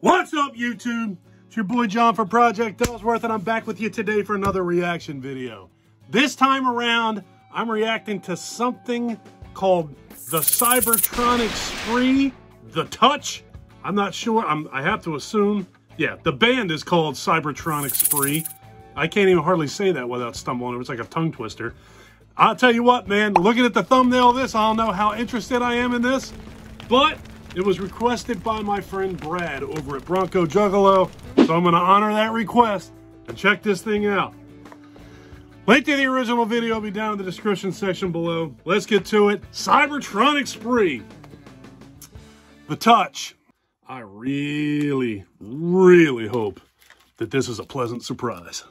What's up, YouTube? It's your boy John from Project Ellsworth, and I'm back with you today for another reaction video. This time around, I'm reacting to something called the Cybertronic Spree, The Touch. I'm not sure, I'm, I have to assume. Yeah, the band is called Cybertronic Spree. I can't even hardly say that without stumbling. It was like a tongue twister. I'll tell you what, man, looking at the thumbnail of this, I don't know how interested I am in this, but it was requested by my friend Brad over at Bronco Juggalo, so I'm to honor that request and check this thing out. Link to the original video will be down in the description section below. Let's get to it. Cybertronic Spree. The Touch. I really, really hope that this is a pleasant surprise.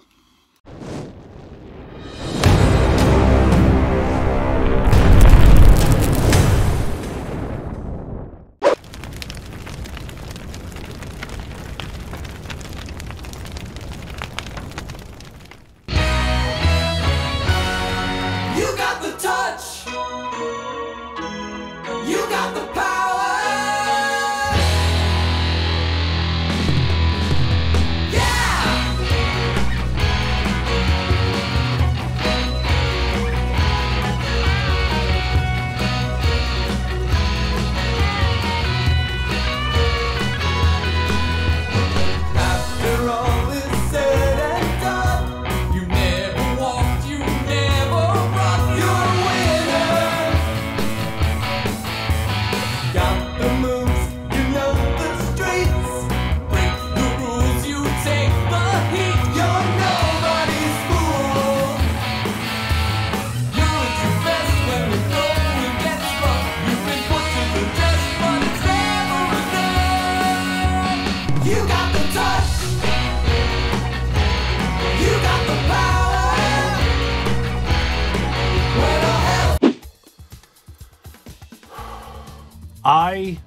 I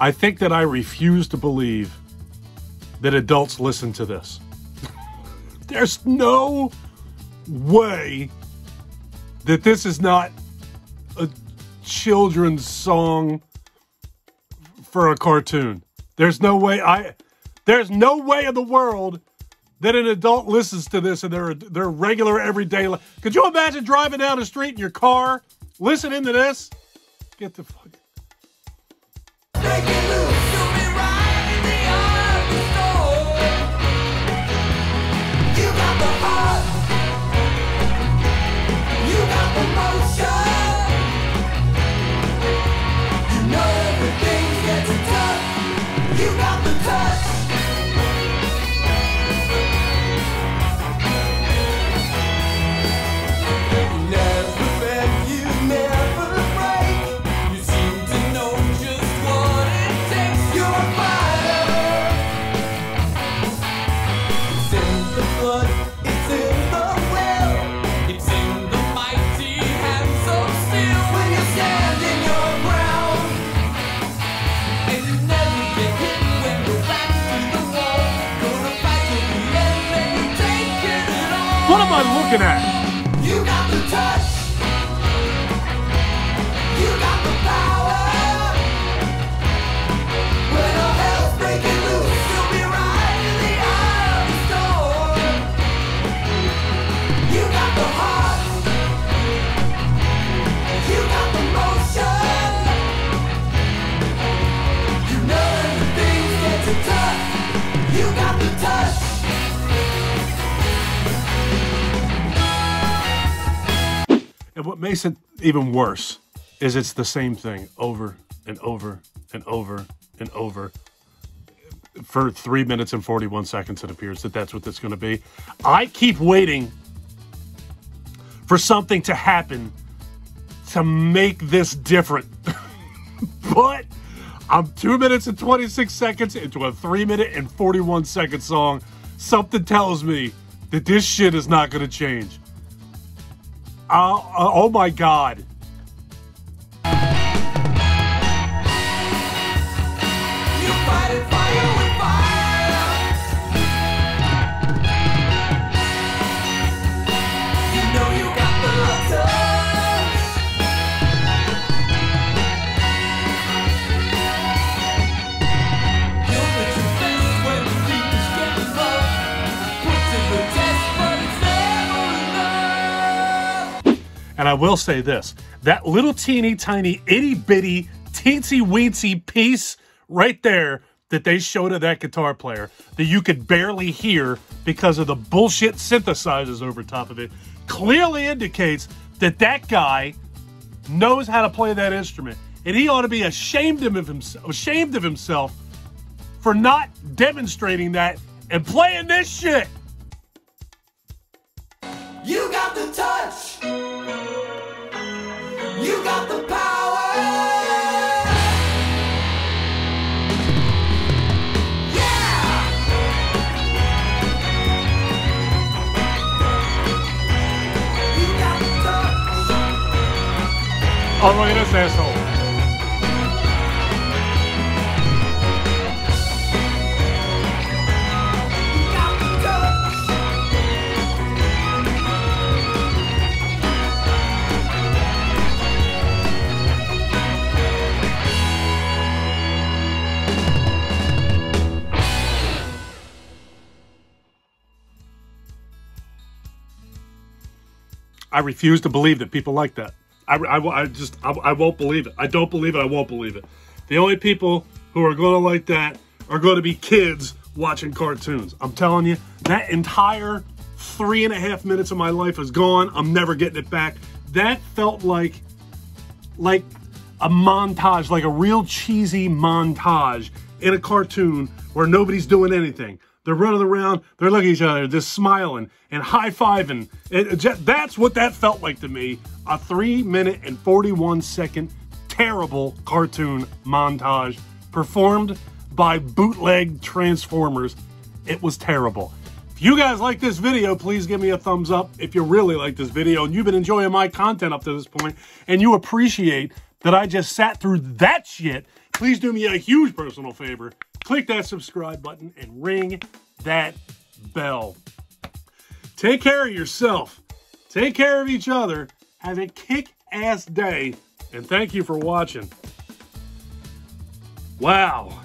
I think that I refuse to believe that adults listen to this. There's no way that this is not a children's song for a cartoon. There's no way I there's no way in the world that an adult listens to this in their their regular everyday life. Could you imagine driving down the street in your car listening to this? Get the am I looking at? And what makes it even worse is it's the same thing over and over and over and over. For three minutes and 41 seconds, it appears that that's what that's going to be. I keep waiting for something to happen to make this different. but I'm two minutes and 26 seconds into a three minute and 41 second song. Something tells me that this shit is not going to change. Uh, uh, oh my god. And I will say this that little teeny tiny itty bitty teensy weensy piece right there that they showed of that guitar player that you could barely hear because of the bullshit synthesizers over top of it clearly indicates that that guy knows how to play that instrument. And he ought to be ashamed of himself, ashamed of himself for not demonstrating that and playing this shit. You got the touch. You got the power. Yeah. You got the touch. Oh, look at this asshole. I refuse to believe that people like that. I, I, I just, I, I won't believe it. I don't believe it. I won't believe it. The only people who are going to like that are going to be kids watching cartoons. I'm telling you, that entire three and a half minutes of my life is gone. I'm never getting it back. That felt like, like a montage, like a real cheesy montage in a cartoon where nobody's doing anything. They're running around, they're looking at each other, just smiling and high fiving. That's what that felt like to me. A three minute and 41 second terrible cartoon montage performed by bootleg Transformers. It was terrible. If you guys like this video, please give me a thumbs up if you really like this video and you've been enjoying my content up to this point and you appreciate that I just sat through that shit, please do me a huge personal favor. Click that subscribe button and ring that bell. Take care of yourself. Take care of each other. Have a kick ass day. And thank you for watching. Wow.